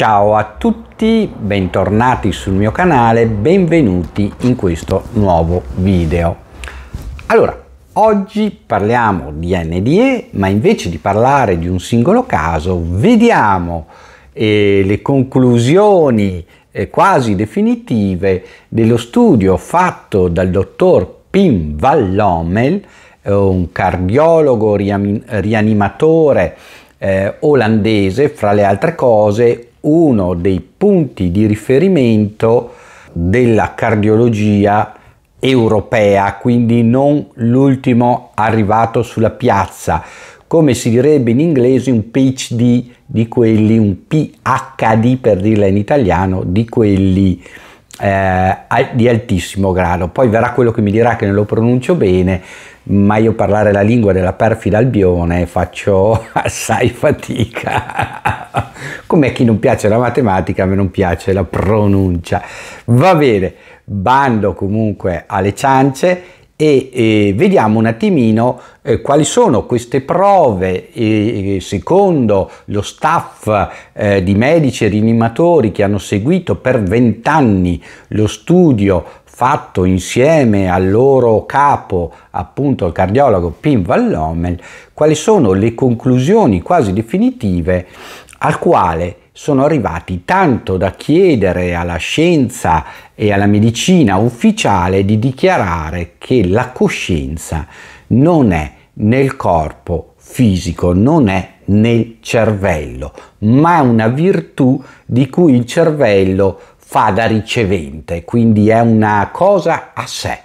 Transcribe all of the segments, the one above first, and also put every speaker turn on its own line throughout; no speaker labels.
Ciao a tutti, bentornati sul mio canale, benvenuti in questo nuovo video. Allora, oggi parliamo di NDE, ma invece di parlare di un singolo caso, vediamo eh, le conclusioni eh, quasi definitive dello studio fatto dal dottor Pim Vallomel, eh, un cardiologo rianimatore eh, olandese, fra le altre cose, uno dei punti di riferimento della cardiologia europea, quindi non l'ultimo arrivato sulla piazza, come si direbbe in inglese un PhD di quelli, un PhD per dirla in italiano, di quelli eh, di altissimo grado. Poi verrà quello che mi dirà che non lo pronuncio bene, ma io parlare la lingua della perfida Albione faccio assai fatica. Come a chi non piace la matematica, a me non piace la pronuncia. Va bene, bando comunque alle ciance e, e vediamo un attimino eh, quali sono queste prove eh, secondo lo staff eh, di medici e rianimatori che hanno seguito per vent'anni lo studio fatto insieme al loro capo, appunto il cardiologo Pim Vallomel, quali sono le conclusioni quasi definitive al quale sono arrivati tanto da chiedere alla scienza e alla medicina ufficiale di dichiarare che la coscienza non è nel corpo fisico, non è nel cervello, ma è una virtù di cui il cervello fa da ricevente, quindi è una cosa a sé.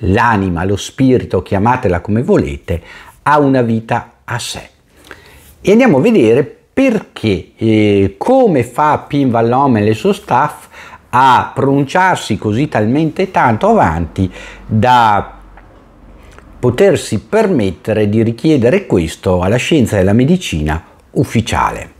L'anima, lo spirito, chiamatela come volete, ha una vita a sé. E andiamo a vedere perché, eh, come fa Pim Vallome e il suo staff a pronunciarsi così talmente tanto avanti da potersi permettere di richiedere questo alla scienza alla medicina ufficiale.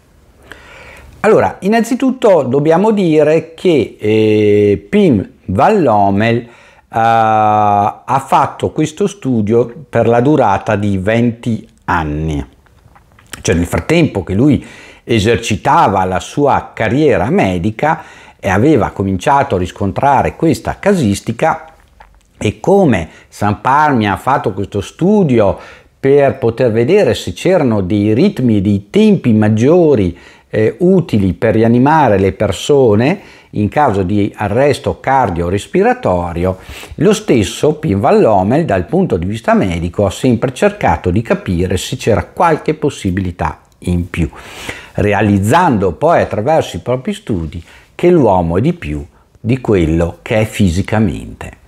Allora, innanzitutto dobbiamo dire che eh, Pim Vallomel eh, ha fatto questo studio per la durata di 20 anni. Cioè nel frattempo che lui esercitava la sua carriera medica e aveva cominciato a riscontrare questa casistica e come San Parmi ha fatto questo studio per poter vedere se c'erano dei ritmi e dei tempi maggiori eh, utili per rianimare le persone in caso di arresto cardiorespiratorio, lo stesso Pim Vallomel dal punto di vista medico ha sempre cercato di capire se c'era qualche possibilità in più, realizzando poi attraverso i propri studi che l'uomo è di più di quello che è fisicamente.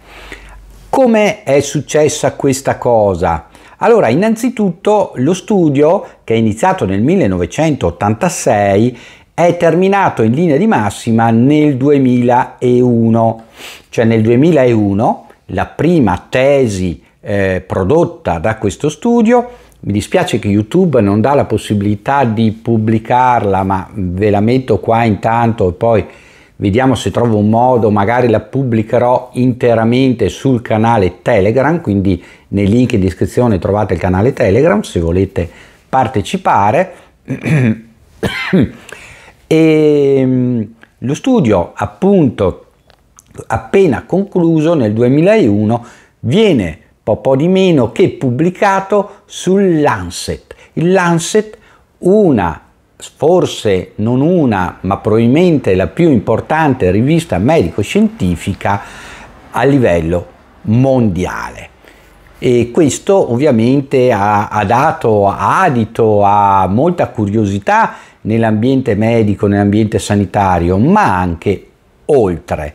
Come è successa questa cosa? Allora, innanzitutto lo studio, che è iniziato nel 1986, è terminato in linea di massima nel 2001, cioè nel 2001 la prima tesi eh, prodotta da questo studio, mi dispiace che YouTube non dà la possibilità di pubblicarla, ma ve la metto qua intanto e poi vediamo se trovo un modo, magari la pubblicherò interamente sul canale Telegram, quindi nel link in descrizione trovate il canale Telegram se volete partecipare. E mm, lo studio, appunto, appena concluso nel 2001, viene po', po di meno che pubblicato sul Lancet. Il Lancet, una, forse non una, ma probabilmente la più importante rivista medico-scientifica a livello mondiale. E questo ovviamente ha, ha dato adito a molta curiosità nell'ambiente medico, nell'ambiente sanitario, ma anche oltre.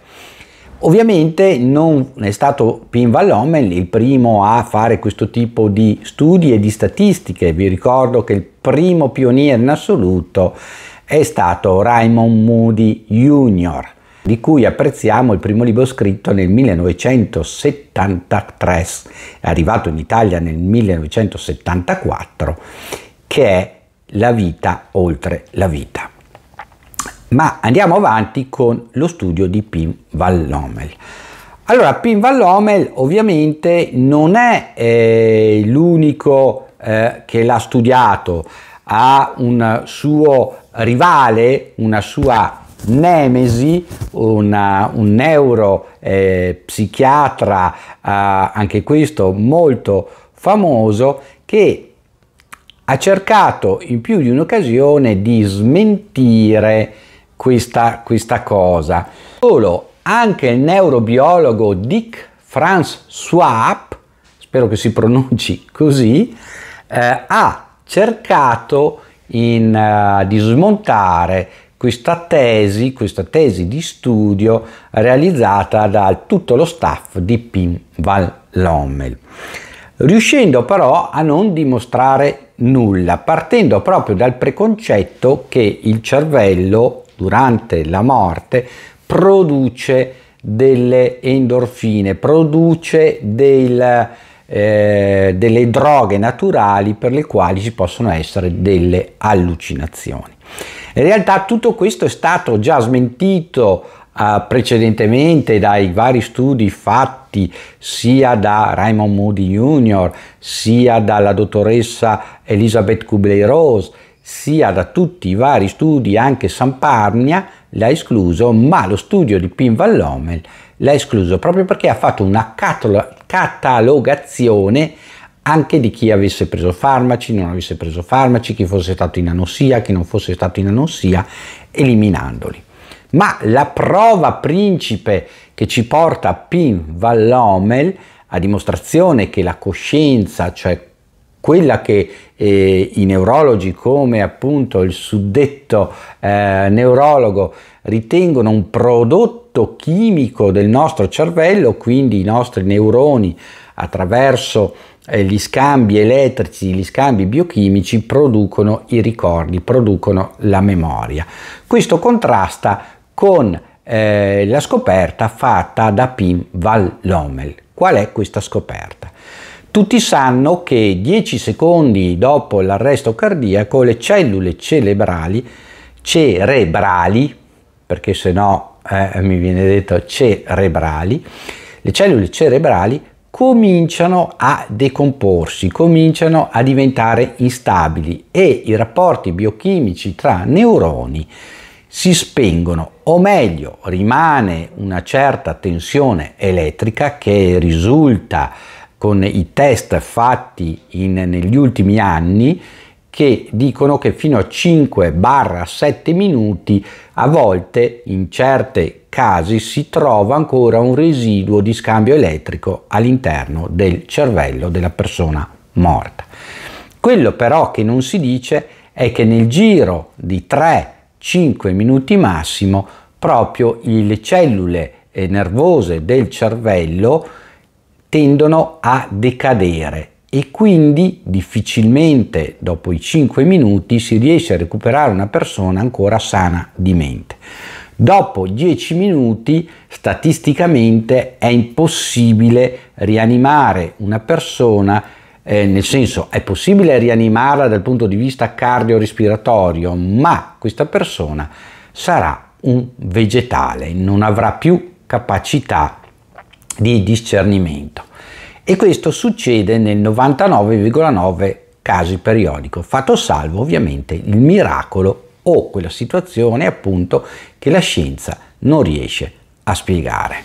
Ovviamente non è stato Pim Vallomel il primo a fare questo tipo di studi e di statistiche. Vi ricordo che il primo pioniere in assoluto è stato Raymond Moody Jr., di cui apprezziamo il primo libro scritto nel 1973, è arrivato in Italia nel 1974, che è La vita oltre la vita. Ma andiamo avanti con lo studio di Pim Vallomel. Allora, Pim Vallomel ovviamente non è eh, l'unico eh, che l'ha studiato, ha un suo rivale, una sua nemesi, una, un neuropsichiatra, eh, anche questo molto famoso, che ha cercato in più di un'occasione di smentire questa, questa cosa. Solo anche il neurobiologo Dick Franz Swap, spero che si pronunci così, eh, ha cercato in, uh, di smontare questa tesi, questa tesi di studio realizzata da tutto lo staff di Pim Van Lommel, riuscendo però a non dimostrare nulla, partendo proprio dal preconcetto che il cervello durante la morte produce delle endorfine, produce del, eh, delle droghe naturali per le quali ci possono essere delle allucinazioni. In realtà tutto questo è stato già smentito eh, precedentemente dai vari studi fatti sia da Raymond Moody Jr., sia dalla dottoressa Elisabeth Kubler-Rose, sia da tutti i vari studi, anche Samparnia l'ha escluso, ma lo studio di Pim Van Lommel l'ha escluso proprio perché ha fatto una catalogazione anche di chi avesse preso farmaci, non avesse preso farmaci, chi fosse stato in anossia, chi non fosse stato in anossia, eliminandoli. Ma la prova principe che ci porta Pim Van Lommel a dimostrazione che la coscienza, cioè quella che eh, i neurologi come appunto il suddetto eh, neurologo ritengono un prodotto chimico del nostro cervello, quindi i nostri neuroni attraverso eh, gli scambi elettrici, gli scambi biochimici producono i ricordi, producono la memoria. Questo contrasta con eh, la scoperta fatta da Pim Van Lommel. Qual è questa scoperta? Tutti sanno che 10 secondi dopo l'arresto cardiaco le cellule cerebrali, cerebrali perché se no eh, mi viene detto cerebrali, le cellule cerebrali cominciano a decomporsi, cominciano a diventare instabili e i rapporti biochimici tra neuroni si spengono o meglio rimane una certa tensione elettrica che risulta con i test fatti in, negli ultimi anni che dicono che fino a 5-7 minuti a volte in certi casi si trova ancora un residuo di scambio elettrico all'interno del cervello della persona morta. Quello però che non si dice è che nel giro di 3-5 minuti massimo proprio le cellule eh, nervose del cervello tendono a decadere e quindi difficilmente dopo i 5 minuti si riesce a recuperare una persona ancora sana di mente. Dopo 10 minuti statisticamente è impossibile rianimare una persona, eh, nel senso è possibile rianimarla dal punto di vista cardiorespiratorio, ma questa persona sarà un vegetale, non avrà più capacità di discernimento. E questo succede nel 99,9 casi periodico, fatto salvo ovviamente il miracolo o quella situazione appunto che la scienza non riesce a spiegare.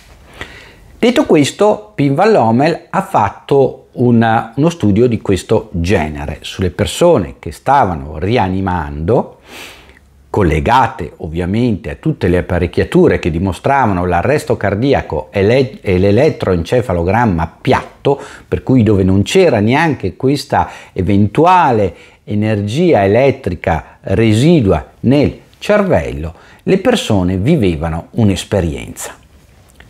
Detto questo, Pim Van Lommel ha fatto una, uno studio di questo genere sulle persone che stavano rianimando collegate ovviamente a tutte le apparecchiature che dimostravano l'arresto cardiaco e l'elettroencefalogramma piatto, per cui dove non c'era neanche questa eventuale energia elettrica residua nel cervello, le persone vivevano un'esperienza.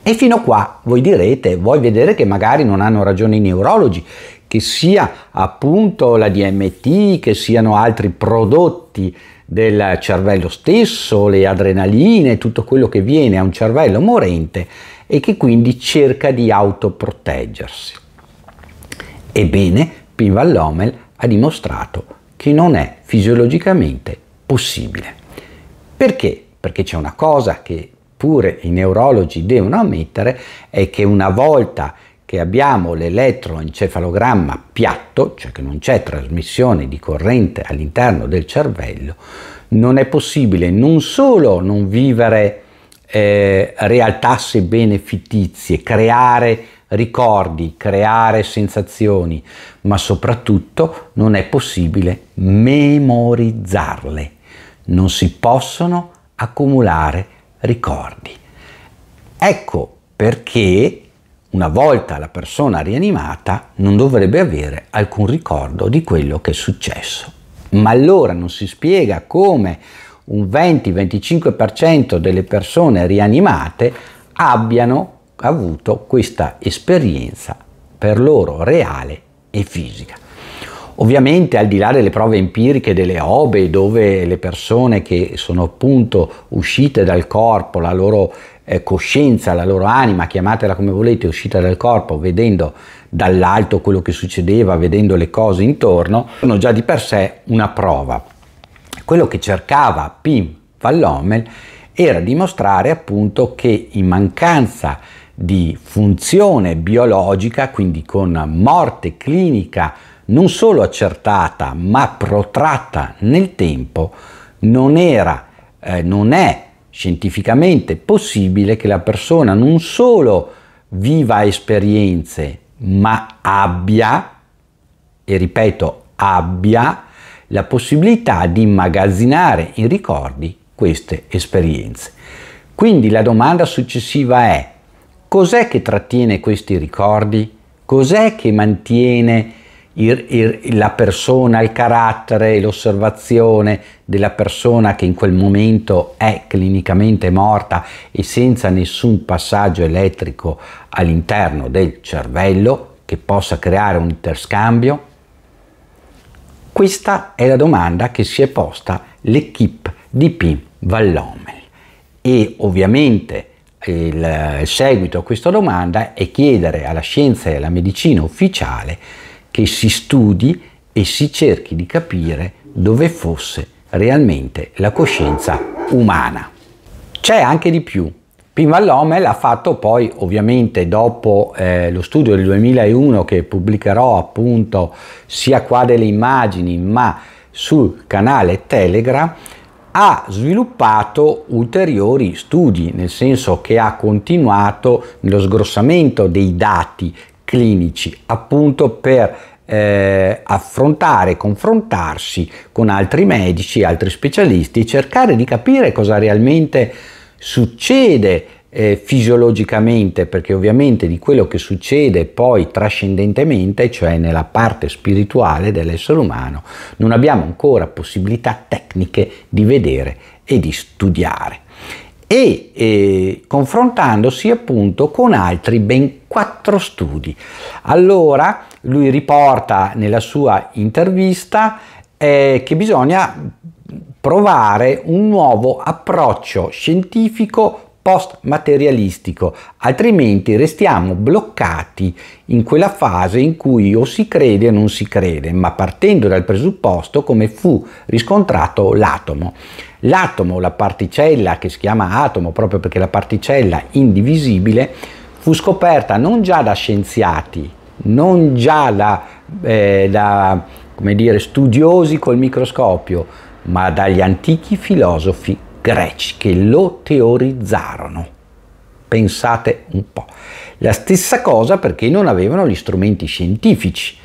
E fino a qua voi direte, vuoi vedere che magari non hanno ragione i neurologi, che sia appunto la DMT, che siano altri prodotti del cervello stesso, le adrenaline, tutto quello che viene a un cervello morente e che quindi cerca di autoproteggersi. Ebbene, Pim Van Lommel ha dimostrato che non è fisiologicamente possibile. Perché? Perché c'è una cosa che pure i neurologi devono ammettere, è che una volta che abbiamo l'elettroencefalogramma piatto, cioè che non c'è trasmissione di corrente all'interno del cervello, non è possibile non solo non vivere eh, realtà sebbene fittizie, creare ricordi, creare sensazioni, ma soprattutto non è possibile memorizzarle. Non si possono accumulare ricordi. Ecco perché una volta la persona rianimata non dovrebbe avere alcun ricordo di quello che è successo. Ma allora non si spiega come un 20-25% delle persone rianimate abbiano avuto questa esperienza per loro reale e fisica. Ovviamente al di là delle prove empiriche delle OBE dove le persone che sono appunto uscite dal corpo, la loro eh, coscienza, la loro anima, chiamatela come volete, uscita dal corpo, vedendo dall'alto quello che succedeva, vedendo le cose intorno, sono già di per sé una prova. Quello che cercava Pim Van Lommel era dimostrare appunto che in mancanza di funzione biologica, quindi con morte clinica non solo accertata ma protratta nel tempo, non, era, eh, non è scientificamente possibile che la persona non solo viva esperienze ma abbia, e ripeto, abbia la possibilità di immagazzinare in ricordi queste esperienze. Quindi la domanda successiva è cos'è che trattiene questi ricordi? Cos'è che mantiene il, il, la persona, il carattere, l'osservazione della persona che in quel momento è clinicamente morta e senza nessun passaggio elettrico all'interno del cervello che possa creare un interscambio? Questa è la domanda che si è posta l'equipe di Pim Vallomel e ovviamente il seguito a questa domanda è chiedere alla scienza e alla medicina ufficiale che si studi e si cerchi di capire dove fosse realmente la coscienza umana. C'è anche di più. Pim Van ha fatto poi, ovviamente dopo eh, lo studio del 2001 che pubblicherò appunto sia qua delle immagini ma sul canale Telegram, ha sviluppato ulteriori studi, nel senso che ha continuato nello sgrossamento dei dati clinici appunto per eh, affrontare, confrontarsi con altri medici, altri specialisti, cercare di capire cosa realmente succede eh, fisiologicamente, perché ovviamente di quello che succede poi trascendentemente, cioè nella parte spirituale dell'essere umano, non abbiamo ancora possibilità tecniche di vedere e di studiare e eh, confrontandosi appunto con altri ben quattro studi. Allora lui riporta nella sua intervista eh, che bisogna provare un nuovo approccio scientifico post-materialistico, altrimenti restiamo bloccati in quella fase in cui o si crede o non si crede, ma partendo dal presupposto come fu riscontrato l'atomo. L'atomo, la particella che si chiama atomo proprio perché la particella indivisibile, fu scoperta non già da scienziati, non già da, eh, da dire, studiosi col microscopio, ma dagli antichi filosofi greci che lo teorizzarono. Pensate un po'. La stessa cosa perché non avevano gli strumenti scientifici.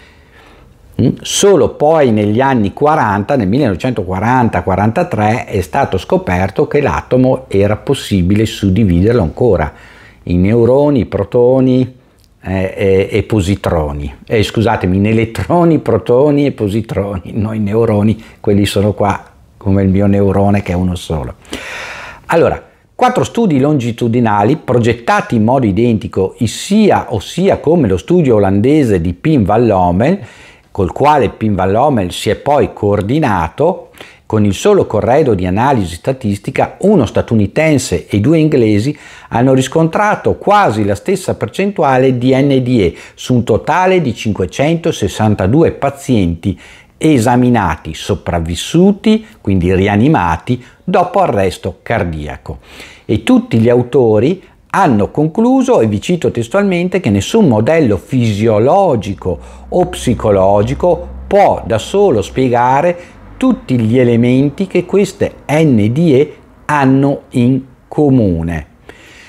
Mm? Solo poi negli anni 40, nel 1940-43, è stato scoperto che l'atomo era possibile suddividerlo ancora in neuroni, protoni eh, e, e, positroni. Eh, scusatemi, in elettroni, protoni e positroni, no, i neuroni, quelli sono qua come il mio neurone che è uno solo. Allora, quattro studi longitudinali progettati in modo identico, sia ossia come lo studio olandese di Pim van Lommel, col quale Pim van Lommel si è poi coordinato con il solo corredo di analisi statistica, uno statunitense e due inglesi hanno riscontrato quasi la stessa percentuale di NDE su un totale di 562 pazienti esaminati sopravvissuti, quindi rianimati, dopo arresto cardiaco. E tutti gli autori hanno concluso, e vi cito testualmente, che nessun modello fisiologico o psicologico può da solo spiegare tutti gli elementi che queste NDE hanno in comune.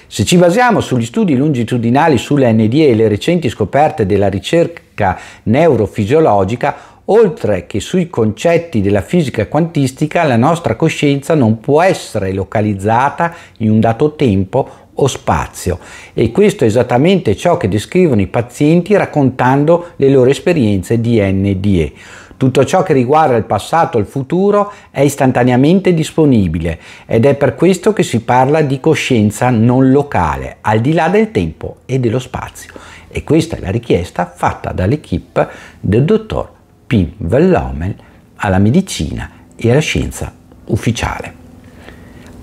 Se ci basiamo sugli studi longitudinali sulle NDE e le recenti scoperte della ricerca neurofisiologica, oltre che sui concetti della fisica quantistica, la nostra coscienza non può essere localizzata in un dato tempo o spazio e questo è esattamente ciò che descrivono i pazienti raccontando le loro esperienze di NDE. Tutto ciò che riguarda il passato e il futuro è istantaneamente disponibile ed è per questo che si parla di coscienza non locale, al di là del tempo e dello spazio. E questa è la richiesta fatta dall'equipe del dottor Pim Vellomel alla medicina e alla scienza ufficiale.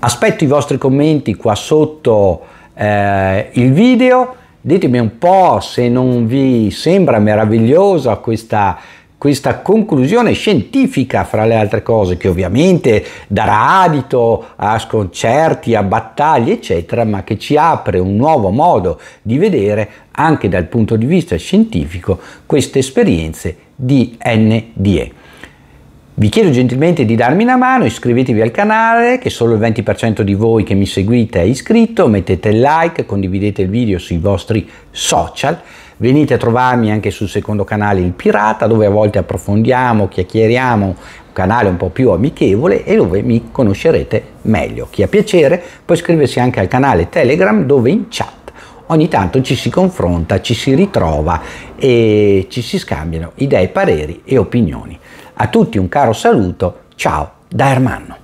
Aspetto i vostri commenti qua sotto eh, il video, ditemi un po' se non vi sembra meravigliosa questa, questa conclusione scientifica fra le altre cose che ovviamente darà adito a sconcerti, a battaglie eccetera, ma che ci apre un nuovo modo di vedere anche dal punto di vista scientifico queste esperienze di NDE. Vi chiedo gentilmente di darmi una mano, iscrivetevi al canale, che solo il 20% di voi che mi seguite è iscritto, mettete like, condividete il video sui vostri social, venite a trovarmi anche sul secondo canale Il Pirata, dove a volte approfondiamo, chiacchieriamo, un canale un po' più amichevole e dove mi conoscerete meglio. Chi ha piacere può iscriversi anche al canale Telegram, dove in chat ogni tanto ci si confronta, ci si ritrova e ci si scambiano idee, pareri e opinioni. A tutti un caro saluto, ciao da Ermanno.